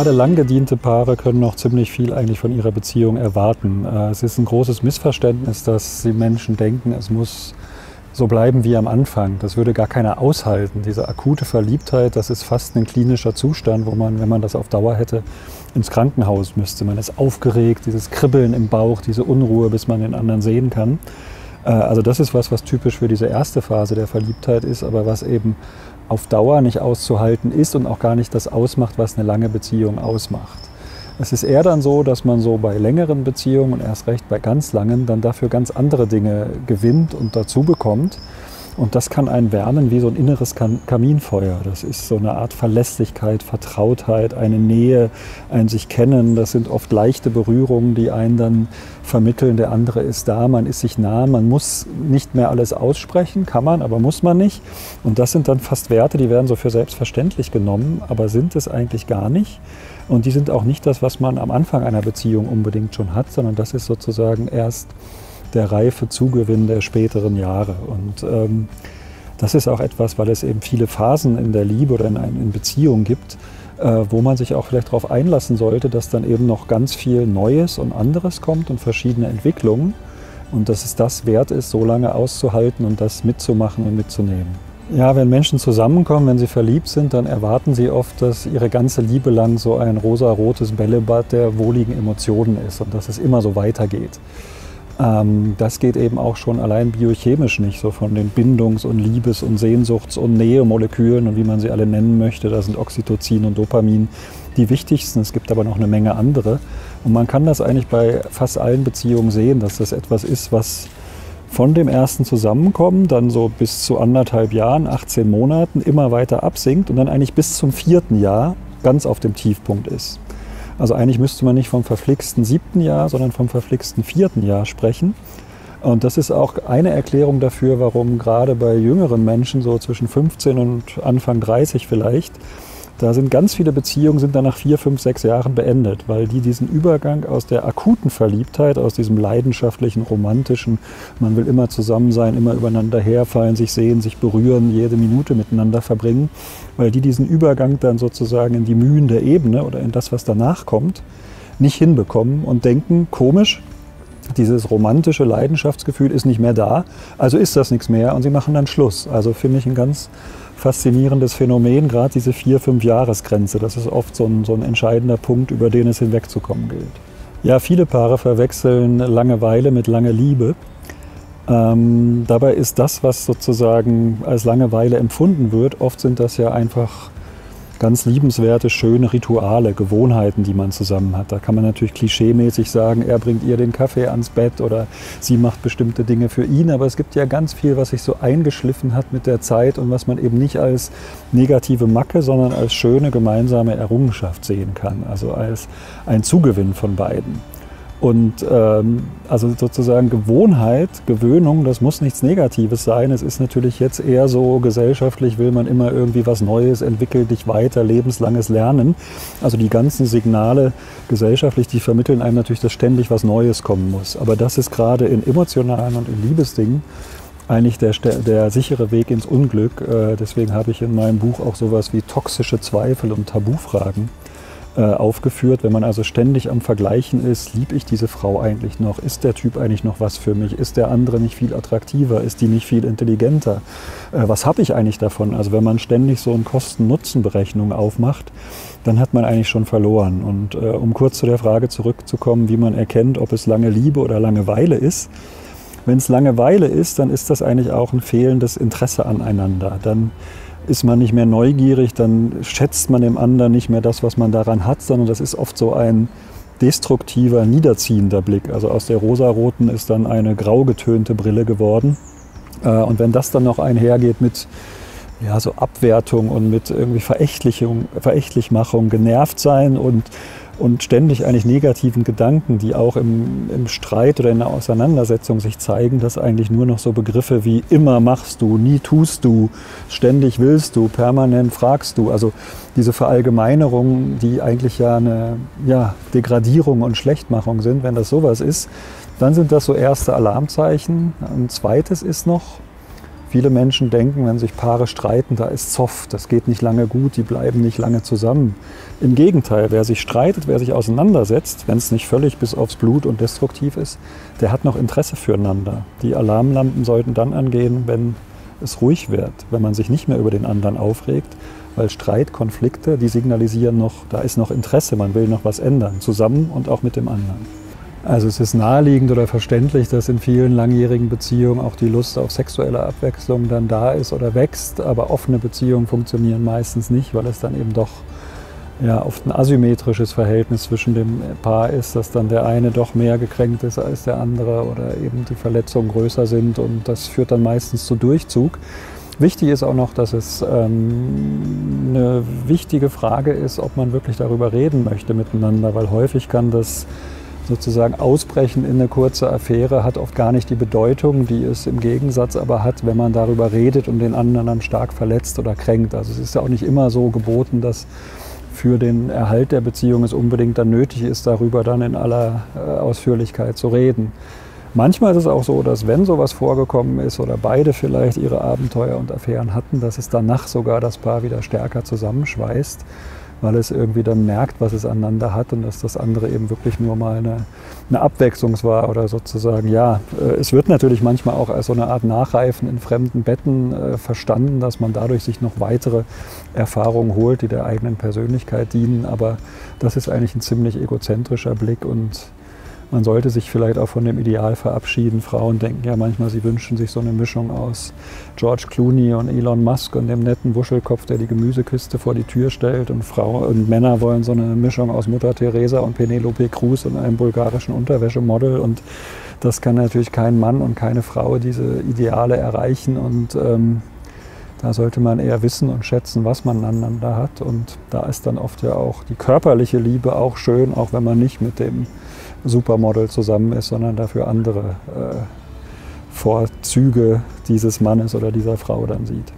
gerade lang gediente Paare können noch ziemlich viel eigentlich von ihrer Beziehung erwarten. Äh, es ist ein großes Missverständnis, dass die Menschen denken, es muss so bleiben wie am Anfang. Das würde gar keiner aushalten. Diese akute Verliebtheit, das ist fast ein klinischer Zustand, wo man, wenn man das auf Dauer hätte, ins Krankenhaus müsste. Man ist aufgeregt, dieses Kribbeln im Bauch, diese Unruhe, bis man den anderen sehen kann. Äh, also das ist was, was typisch für diese erste Phase der Verliebtheit ist, aber was eben auf Dauer nicht auszuhalten ist und auch gar nicht das ausmacht, was eine lange Beziehung ausmacht. Es ist eher dann so, dass man so bei längeren Beziehungen und erst recht bei ganz langen dann dafür ganz andere Dinge gewinnt und dazu bekommt und das kann einen wärmen wie so ein inneres Kaminfeuer. Das ist so eine Art Verlässlichkeit, Vertrautheit, eine Nähe, ein sich kennen. Das sind oft leichte Berührungen, die einen dann vermitteln. Der andere ist da, man ist sich nah. Man muss nicht mehr alles aussprechen, kann man, aber muss man nicht. Und das sind dann fast Werte, die werden so für selbstverständlich genommen, aber sind es eigentlich gar nicht. Und die sind auch nicht das, was man am Anfang einer Beziehung unbedingt schon hat, sondern das ist sozusagen erst der reife Zugewinn der späteren Jahre. Und ähm, das ist auch etwas, weil es eben viele Phasen in der Liebe oder in, in Beziehungen gibt, äh, wo man sich auch vielleicht darauf einlassen sollte, dass dann eben noch ganz viel Neues und anderes kommt und verschiedene Entwicklungen. Und dass es das wert ist, so lange auszuhalten und das mitzumachen und mitzunehmen. Ja, wenn Menschen zusammenkommen, wenn sie verliebt sind, dann erwarten sie oft, dass ihre ganze Liebe lang so ein rosa-rotes Bällebad der wohligen Emotionen ist und dass es immer so weitergeht. Ähm, das geht eben auch schon allein biochemisch nicht, so von den Bindungs- und Liebes- und Sehnsuchts- und Nähemolekülen und wie man sie alle nennen möchte. Da sind Oxytocin und Dopamin die wichtigsten. Es gibt aber noch eine Menge andere. Und man kann das eigentlich bei fast allen Beziehungen sehen, dass das etwas ist, was von dem ersten Zusammenkommen dann so bis zu anderthalb Jahren, 18 Monaten immer weiter absinkt und dann eigentlich bis zum vierten Jahr ganz auf dem Tiefpunkt ist. Also eigentlich müsste man nicht vom verflixten siebten Jahr, sondern vom verflixten vierten Jahr sprechen. Und das ist auch eine Erklärung dafür, warum gerade bei jüngeren Menschen, so zwischen 15 und Anfang 30 vielleicht, da sind ganz viele Beziehungen, sind dann nach vier, fünf, sechs Jahren beendet, weil die diesen Übergang aus der akuten Verliebtheit, aus diesem leidenschaftlichen, romantischen, man will immer zusammen sein, immer übereinander herfallen, sich sehen, sich berühren, jede Minute miteinander verbringen, weil die diesen Übergang dann sozusagen in die Mühen der Ebene oder in das, was danach kommt, nicht hinbekommen und denken, komisch, dieses romantische Leidenschaftsgefühl ist nicht mehr da, also ist das nichts mehr und sie machen dann Schluss. Also finde ich ein ganz faszinierendes Phänomen, gerade diese vier, fünf Jahresgrenze. Das ist oft so ein, so ein entscheidender Punkt, über den es hinwegzukommen gilt. Ja, viele Paare verwechseln Langeweile mit lange Liebe. Ähm, dabei ist das, was sozusagen als Langeweile empfunden wird, oft sind das ja einfach ganz liebenswerte, schöne Rituale, Gewohnheiten, die man zusammen hat. Da kann man natürlich klischeemäßig sagen, er bringt ihr den Kaffee ans Bett oder sie macht bestimmte Dinge für ihn. Aber es gibt ja ganz viel, was sich so eingeschliffen hat mit der Zeit und was man eben nicht als negative Macke, sondern als schöne gemeinsame Errungenschaft sehen kann. Also als ein Zugewinn von beiden. Und ähm, also sozusagen Gewohnheit, Gewöhnung, das muss nichts Negatives sein. Es ist natürlich jetzt eher so gesellschaftlich, will man immer irgendwie was Neues, entwickelt dich weiter, lebenslanges Lernen. Also die ganzen Signale gesellschaftlich, die vermitteln einem natürlich, dass ständig was Neues kommen muss. Aber das ist gerade in emotionalen und in Liebesdingen eigentlich der, der sichere Weg ins Unglück. Äh, deswegen habe ich in meinem Buch auch sowas wie toxische Zweifel und Tabufragen äh, aufgeführt. Wenn man also ständig am Vergleichen ist, liebe ich diese Frau eigentlich noch? Ist der Typ eigentlich noch was für mich? Ist der andere nicht viel attraktiver? Ist die nicht viel intelligenter? Äh, was habe ich eigentlich davon? Also wenn man ständig so eine Kosten-Nutzen-Berechnung aufmacht, dann hat man eigentlich schon verloren. Und äh, um kurz zu der Frage zurückzukommen, wie man erkennt, ob es lange Liebe oder Langeweile ist, wenn es Langeweile ist, dann ist das eigentlich auch ein fehlendes Interesse aneinander. Dann ist man nicht mehr neugierig, dann schätzt man dem anderen nicht mehr das, was man daran hat, sondern das ist oft so ein destruktiver, niederziehender Blick. Also aus der rosaroten ist dann eine grau getönte Brille geworden. Äh, und wenn das dann noch einhergeht mit ja, so Abwertung und mit irgendwie Verächtlichung, Verächtlichmachung, genervt sein und und ständig eigentlich negativen Gedanken, die auch im, im Streit oder in der Auseinandersetzung sich zeigen, dass eigentlich nur noch so Begriffe wie immer machst du, nie tust du, ständig willst du, permanent fragst du, also diese Verallgemeinerungen, die eigentlich ja eine ja, Degradierung und Schlechtmachung sind, wenn das sowas ist, dann sind das so erste Alarmzeichen. Ein zweites ist noch, Viele Menschen denken, wenn sich Paare streiten, da ist Zoff, das geht nicht lange gut, die bleiben nicht lange zusammen. Im Gegenteil, wer sich streitet, wer sich auseinandersetzt, wenn es nicht völlig bis aufs Blut und destruktiv ist, der hat noch Interesse füreinander. Die Alarmlampen sollten dann angehen, wenn es ruhig wird, wenn man sich nicht mehr über den anderen aufregt, weil Streit, Konflikte, die signalisieren noch, da ist noch Interesse, man will noch was ändern, zusammen und auch mit dem anderen. Also es ist naheliegend oder verständlich, dass in vielen langjährigen Beziehungen auch die Lust auf sexuelle Abwechslung dann da ist oder wächst, aber offene Beziehungen funktionieren meistens nicht, weil es dann eben doch ja, oft ein asymmetrisches Verhältnis zwischen dem Paar ist, dass dann der eine doch mehr gekränkt ist als der andere oder eben die Verletzungen größer sind und das führt dann meistens zu Durchzug. Wichtig ist auch noch, dass es ähm, eine wichtige Frage ist, ob man wirklich darüber reden möchte miteinander, weil häufig kann das sozusagen Ausbrechen in eine kurze Affäre hat oft gar nicht die Bedeutung, die es im Gegensatz aber hat, wenn man darüber redet und den anderen stark verletzt oder kränkt. Also es ist ja auch nicht immer so geboten, dass für den Erhalt der Beziehung es unbedingt dann nötig ist, darüber dann in aller äh, Ausführlichkeit zu reden. Manchmal ist es auch so, dass wenn sowas vorgekommen ist oder beide vielleicht ihre Abenteuer und Affären hatten, dass es danach sogar das Paar wieder stärker zusammenschweißt weil es irgendwie dann merkt, was es aneinander hat und dass das andere eben wirklich nur mal eine, eine Abwechslung war oder sozusagen, ja, äh, es wird natürlich manchmal auch als so eine Art Nachreifen in fremden Betten äh, verstanden, dass man dadurch sich noch weitere Erfahrungen holt, die der eigenen Persönlichkeit dienen, aber das ist eigentlich ein ziemlich egozentrischer Blick und man sollte sich vielleicht auch von dem Ideal verabschieden. Frauen denken ja manchmal, sie wünschen sich so eine Mischung aus George Clooney und Elon Musk und dem netten Wuschelkopf, der die Gemüsekiste vor die Tür stellt. Und Frauen und Männer wollen so eine Mischung aus Mutter Teresa und Penelope Cruz und einem bulgarischen Unterwäschemodel. Und das kann natürlich kein Mann und keine Frau diese Ideale erreichen. Und ähm, da sollte man eher wissen und schätzen, was man aneinander hat. Und da ist dann oft ja auch die körperliche Liebe auch schön, auch wenn man nicht mit dem Supermodel zusammen ist, sondern dafür andere äh, Vorzüge dieses Mannes oder dieser Frau dann sieht.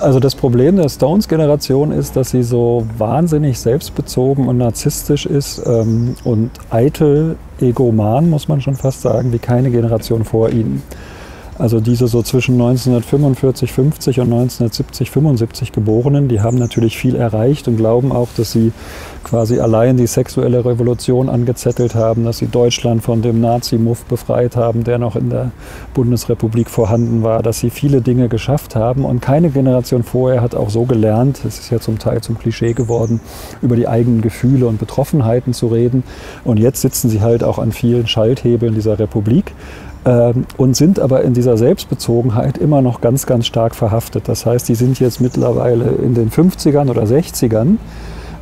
Also das Problem der Stones-Generation ist, dass sie so wahnsinnig selbstbezogen und narzisstisch ist ähm, und eitel, egoman, muss man schon fast sagen, wie keine Generation vor ihnen. Also diese so zwischen 1945, 50 und 1970, 75 Geborenen, die haben natürlich viel erreicht und glauben auch, dass sie quasi allein die sexuelle Revolution angezettelt haben, dass sie Deutschland von dem Nazi-Muff befreit haben, der noch in der Bundesrepublik vorhanden war, dass sie viele Dinge geschafft haben. Und keine Generation vorher hat auch so gelernt, es ist ja zum Teil zum Klischee geworden, über die eigenen Gefühle und Betroffenheiten zu reden. Und jetzt sitzen sie halt auch an vielen Schalthebeln dieser Republik und sind aber in dieser Selbstbezogenheit immer noch ganz, ganz stark verhaftet. Das heißt, die sind jetzt mittlerweile in den 50ern oder 60ern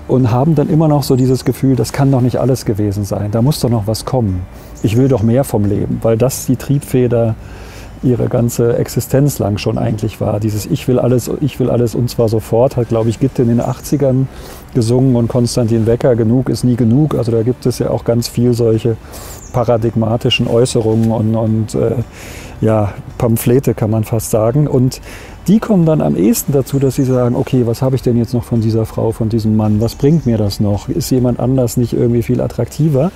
und haben dann immer noch so dieses Gefühl, das kann doch nicht alles gewesen sein, da muss doch noch was kommen. Ich will doch mehr vom Leben, weil das die Triebfeder ihre ganze Existenz lang schon eigentlich war. Dieses Ich will alles, ich will alles und zwar sofort hat, glaube ich, Gitt in den 80ern gesungen und Konstantin Wecker, genug ist nie genug. Also da gibt es ja auch ganz viel solche paradigmatischen Äußerungen und, und äh, ja, Pamphlete kann man fast sagen. Und die kommen dann am ehesten dazu, dass sie sagen, okay, was habe ich denn jetzt noch von dieser Frau, von diesem Mann? Was bringt mir das noch? Ist jemand anders nicht irgendwie viel attraktiver?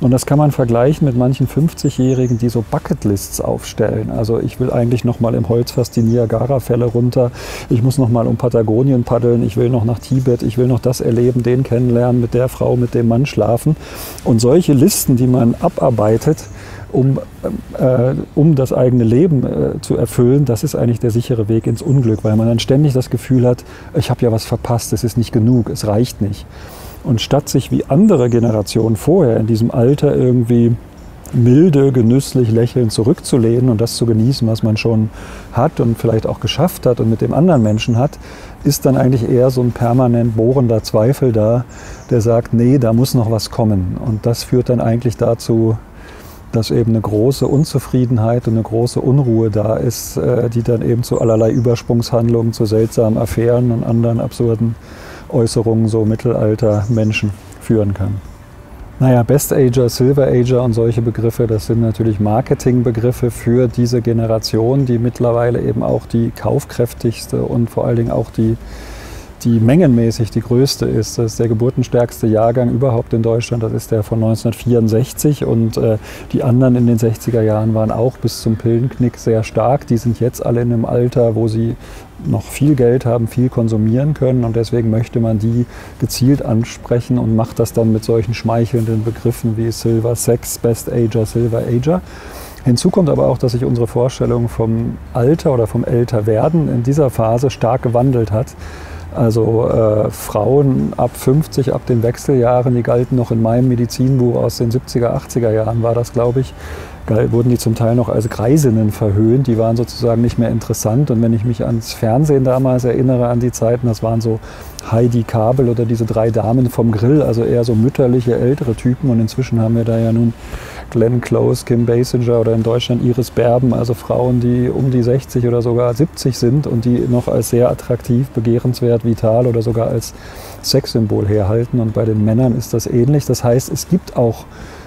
Und das kann man vergleichen mit manchen 50-Jährigen, die so Bucketlists aufstellen. Also ich will eigentlich noch mal im Holzfass die Niagara-Fälle runter. Ich muss noch mal um Patagonien paddeln. Ich will noch nach Tibet. Ich will noch das erleben, den kennenlernen, mit der Frau, mit dem Mann schlafen. Und solche Listen, die man abarbeitet, um, äh, um das eigene Leben äh, zu erfüllen, das ist eigentlich der sichere Weg ins Unglück, weil man dann ständig das Gefühl hat, ich habe ja was verpasst, es ist nicht genug, es reicht nicht. Und statt sich wie andere Generationen vorher in diesem Alter irgendwie milde, genüsslich lächelnd zurückzulehnen und das zu genießen, was man schon hat und vielleicht auch geschafft hat und mit dem anderen Menschen hat, ist dann eigentlich eher so ein permanent bohrender Zweifel da, der sagt, nee, da muss noch was kommen. Und das führt dann eigentlich dazu, dass eben eine große Unzufriedenheit und eine große Unruhe da ist, äh, die dann eben zu allerlei Übersprungshandlungen, zu seltsamen Affären und anderen absurden Äußerungen so Mittelalter Menschen führen kann. Naja, Best Ager, Silver Ager und solche Begriffe, das sind natürlich Marketingbegriffe für diese Generation, die mittlerweile eben auch die kaufkräftigste und vor allen Dingen auch die die mengenmäßig die größte ist. Das ist der geburtenstärkste Jahrgang überhaupt in Deutschland. Das ist der von 1964 und äh, die anderen in den 60er Jahren waren auch bis zum Pillenknick sehr stark. Die sind jetzt alle in einem Alter, wo sie noch viel Geld haben, viel konsumieren können und deswegen möchte man die gezielt ansprechen und macht das dann mit solchen schmeichelnden Begriffen wie Silver Sex, Best Ager, Silver Ager. Hinzu kommt aber auch, dass sich unsere Vorstellung vom Alter oder vom Älterwerden in dieser Phase stark gewandelt hat. Also äh, Frauen ab 50, ab den Wechseljahren, die galten noch in meinem Medizinbuch aus den 70er, 80er Jahren, war das, glaube ich, wurden die zum Teil noch als Greisinnen verhöhnt. Die waren sozusagen nicht mehr interessant. Und wenn ich mich ans Fernsehen damals erinnere, an die Zeiten, das waren so Heidi Kabel oder diese drei Damen vom Grill, also eher so mütterliche, ältere Typen. Und inzwischen haben wir da ja nun Glenn Close, Kim Basinger oder in Deutschland Iris Berben, also Frauen, die um die 60 oder sogar 70 sind und die noch als sehr attraktiv, begehrenswert, vital oder sogar als Sexsymbol herhalten. Und bei den Männern ist das ähnlich. Das heißt, es gibt auch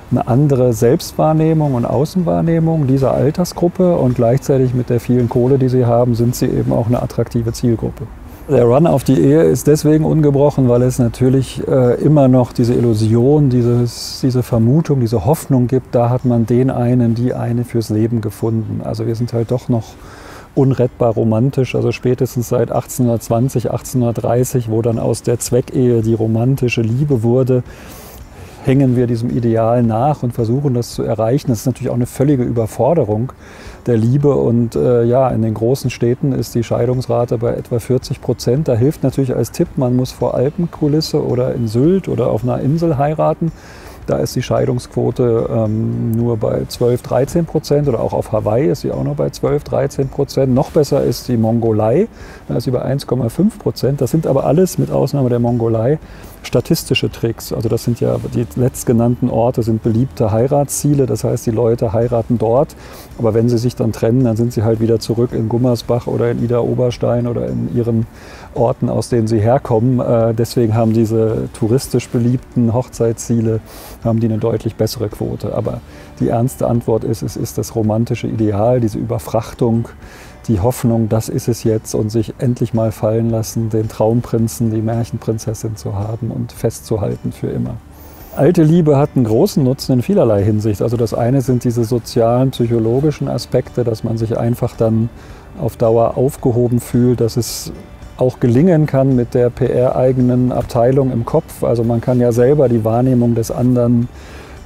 eine andere Selbstwahrnehmung und Außenwahrnehmung dieser Altersgruppe und gleichzeitig mit der vielen Kohle, die sie haben, sind sie eben auch eine attraktive Zielgruppe. Der Run auf die Ehe ist deswegen ungebrochen, weil es natürlich äh, immer noch diese Illusion, dieses, diese Vermutung, diese Hoffnung gibt, da hat man den einen, die eine fürs Leben gefunden. Also wir sind halt doch noch unrettbar romantisch, also spätestens seit 1820, 1830, wo dann aus der Zweckehe die romantische Liebe wurde, hängen wir diesem Ideal nach und versuchen das zu erreichen. Das ist natürlich auch eine völlige Überforderung der Liebe. Und äh, ja, in den großen Städten ist die Scheidungsrate bei etwa 40 Prozent. Da hilft natürlich als Tipp, man muss vor Alpenkulisse oder in Sylt oder auf einer Insel heiraten. Da ist die Scheidungsquote ähm, nur bei 12, 13 Prozent oder auch auf Hawaii ist sie auch nur bei 12, 13 Prozent. Noch besser ist die Mongolei, da ist sie bei 1,5 Prozent. Das sind aber alles, mit Ausnahme der Mongolei, statistische Tricks. Also das sind ja die letztgenannten Orte sind beliebte Heiratsziele. Das heißt, die Leute heiraten dort, aber wenn sie sich dann trennen, dann sind sie halt wieder zurück in Gummersbach oder in Ida Oberstein oder in ihren Orten, aus denen sie herkommen. Äh, deswegen haben diese touristisch beliebten Hochzeitsziele haben die eine deutlich bessere Quote. Aber die ernste Antwort ist, es ist das romantische Ideal, diese Überfrachtung die Hoffnung, das ist es jetzt und sich endlich mal fallen lassen, den Traumprinzen, die Märchenprinzessin zu haben und festzuhalten für immer. Alte Liebe hat einen großen Nutzen in vielerlei Hinsicht. Also das eine sind diese sozialen, psychologischen Aspekte, dass man sich einfach dann auf Dauer aufgehoben fühlt, dass es auch gelingen kann mit der PR-eigenen Abteilung im Kopf. Also man kann ja selber die Wahrnehmung des anderen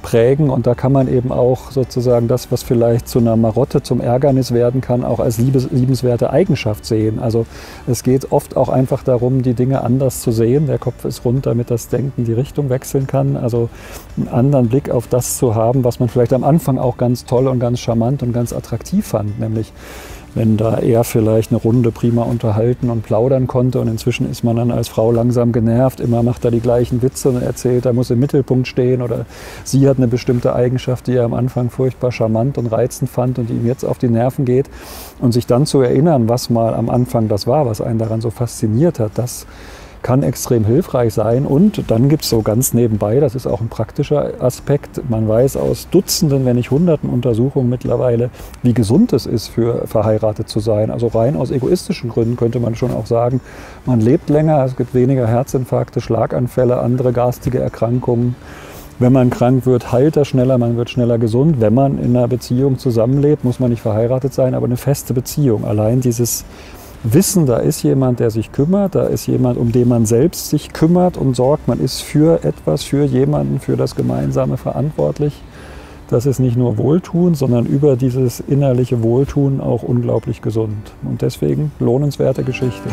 prägen und da kann man eben auch sozusagen das, was vielleicht zu einer Marotte, zum Ärgernis werden kann, auch als liebes, liebenswerte Eigenschaft sehen. Also es geht oft auch einfach darum, die Dinge anders zu sehen. Der Kopf ist rund, damit das Denken die Richtung wechseln kann. Also einen anderen Blick auf das zu haben, was man vielleicht am Anfang auch ganz toll und ganz charmant und ganz attraktiv fand, nämlich wenn da er vielleicht eine Runde prima unterhalten und plaudern konnte und inzwischen ist man dann als Frau langsam genervt, immer macht er die gleichen Witze und erzählt, er muss im Mittelpunkt stehen oder sie hat eine bestimmte Eigenschaft, die er am Anfang furchtbar charmant und reizend fand und die ihm jetzt auf die Nerven geht. Und sich dann zu erinnern, was mal am Anfang das war, was einen daran so fasziniert hat, das kann extrem hilfreich sein. Und dann gibt es so ganz nebenbei, das ist auch ein praktischer Aspekt, man weiß aus Dutzenden, wenn nicht Hunderten Untersuchungen mittlerweile, wie gesund es ist, für verheiratet zu sein. Also rein aus egoistischen Gründen könnte man schon auch sagen, man lebt länger, es gibt weniger Herzinfarkte, Schlaganfälle, andere garstige Erkrankungen. Wenn man krank wird, heilt er schneller, man wird schneller gesund. Wenn man in einer Beziehung zusammenlebt, muss man nicht verheiratet sein, aber eine feste Beziehung. Allein dieses wissen, da ist jemand, der sich kümmert, da ist jemand, um den man selbst sich kümmert und sorgt, man ist für etwas, für jemanden, für das Gemeinsame verantwortlich. Das ist nicht nur Wohltun, sondern über dieses innerliche Wohltun auch unglaublich gesund. Und deswegen lohnenswerte Geschichte.